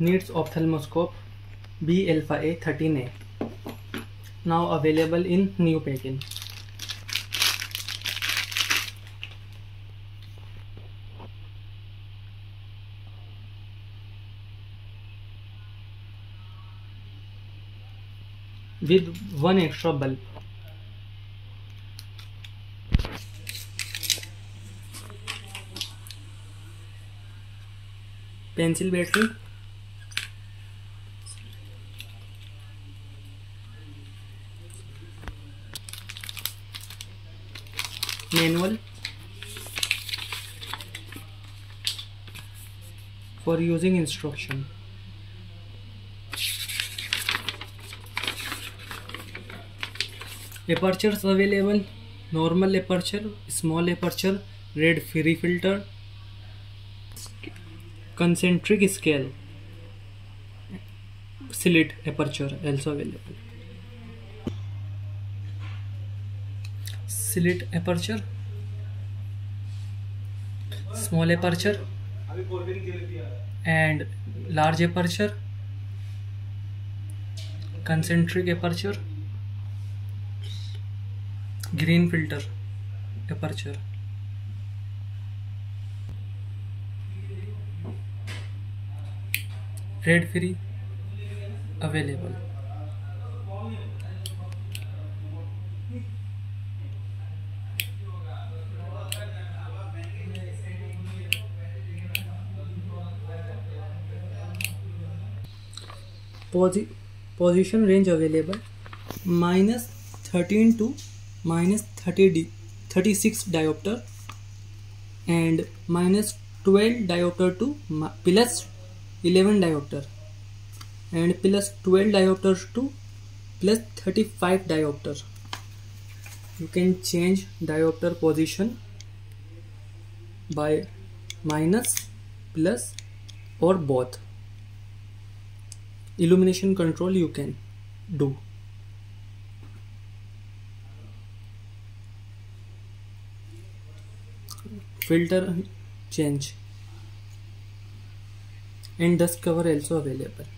Needs ophthalmoscope B alpha A thirteen A now available in new packing with one extra bulb pencil battery manual for using instruction apertures available normal aperture small aperture red free filter concentric scale slit aperture also available slit aperture small aperture and large aperture concentric aperture green filter aperture red free available position range available minus 13 to minus 36 diopter and minus 12 diopter to plus 11 diopter and plus 12 diopter to plus 35 diopter. You can change diopter position by minus, plus or both illumination control you can do filter change and dust cover also available